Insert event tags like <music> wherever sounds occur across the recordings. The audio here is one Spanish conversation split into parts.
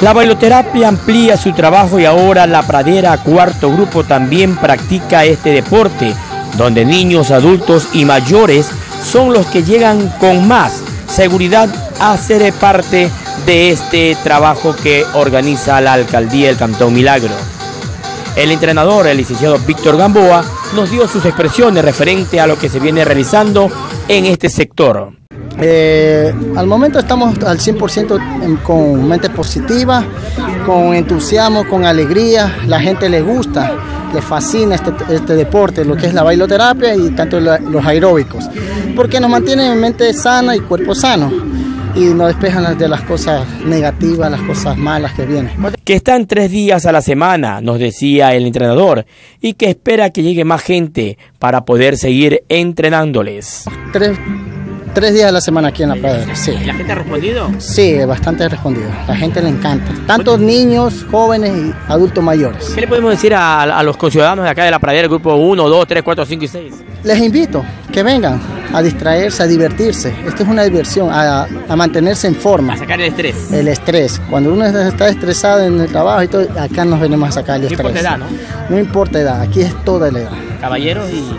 La bailoterapia amplía su trabajo y ahora la Pradera Cuarto Grupo también practica este deporte, donde niños, adultos y mayores son los que llegan con más seguridad a ser parte de este trabajo que organiza la Alcaldía del Cantón Milagro. El entrenador, el licenciado Víctor Gamboa, nos dio sus expresiones referente a lo que se viene realizando en este sector. Eh, al momento estamos al 100% con mente positiva, con entusiasmo, con alegría. La gente le gusta, le fascina este, este deporte, lo que es la bailoterapia y tanto los aeróbicos, porque nos mantiene en mente sana y cuerpo sano y nos despejan de las cosas negativas, las cosas malas que vienen. Que están tres días a la semana, nos decía el entrenador, y que espera que llegue más gente para poder seguir entrenándoles. Tres tres días a la semana aquí en la pradera. Sí. ¿La gente ha respondido? Sí, bastante ha respondido. La gente le encanta. Tantos niños, jóvenes y adultos mayores. ¿Qué le podemos decir a, los conciudadanos de acá de la pradera, el grupo 1, 2, 3, 4, 5 y 6? Les invito que vengan a distraerse, a divertirse. Esto es una diversión, a, mantenerse en forma. A sacar el estrés. El estrés. Cuando uno está estresado en el trabajo y todo, acá nos venimos a sacar el estrés. No importa edad, ¿no? No importa edad, aquí es toda la edad. Caballeros y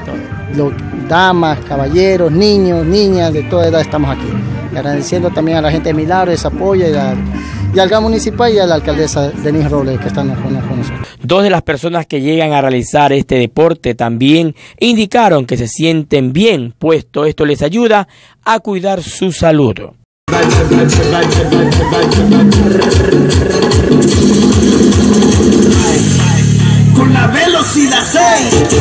todo. damas, caballeros, niños, niñas, de toda edad estamos aquí. agradeciendo también a la gente de Milagro ese apoyo y, a, y al GAM municipal y a la alcaldesa Denise Robles que están con nosotros. Dos de las personas que llegan a realizar este deporte también indicaron que se sienten bien, puesto esto les ayuda a cuidar su salud. Con la velocidad 6.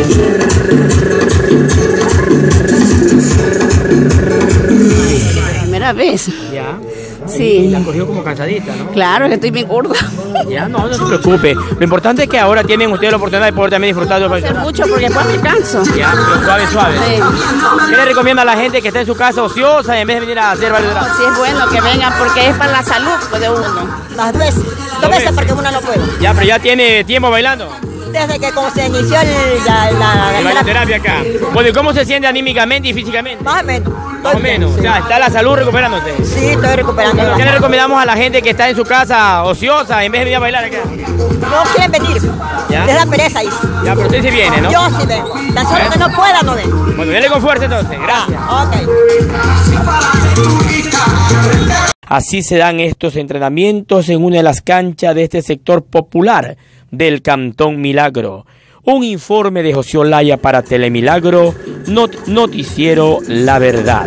Primera vez. Sí. La cogió como cansadita, ¿no? Claro, que estoy bien gorda. Ya, no, no se <laughs> preocupe. Lo importante es que ahora tienen ustedes la oportunidad de poder también disfrutar de Hacer mucho porque después me canso. Ya, pero suave, suave. Sí. ¿Qué le recomienda a la gente que está en su casa ociosa en vez de venir a hacer varios Sí, es bueno que vengan porque es para la salud de uno. Las veces, dos veces porque uno no puede. Ya, pero ya tiene tiempo bailando desde que como se inició el, la, la, terapia acá. Bueno, ¿y cómo se siente anímicamente y físicamente? Más o menos. Más o menos. O sea, ¿está la salud recuperándose? Sí, estoy recuperando. ¿Qué le recomendamos a la gente que está en su casa ociosa en vez de venir a bailar acá? No quieren venir. ¿Ya? Les da pereza ahí. Ya, pero usted sí viene, ¿no? Yo sí vengo. Tan solo que no pueda, no vengo. Bueno, dele con fuerza entonces. Gracias. ok. Así se dan estos entrenamientos en una de las canchas de este sector popular del Cantón Milagro. Un informe de José Olaya para Telemilagro, Noticiero La Verdad.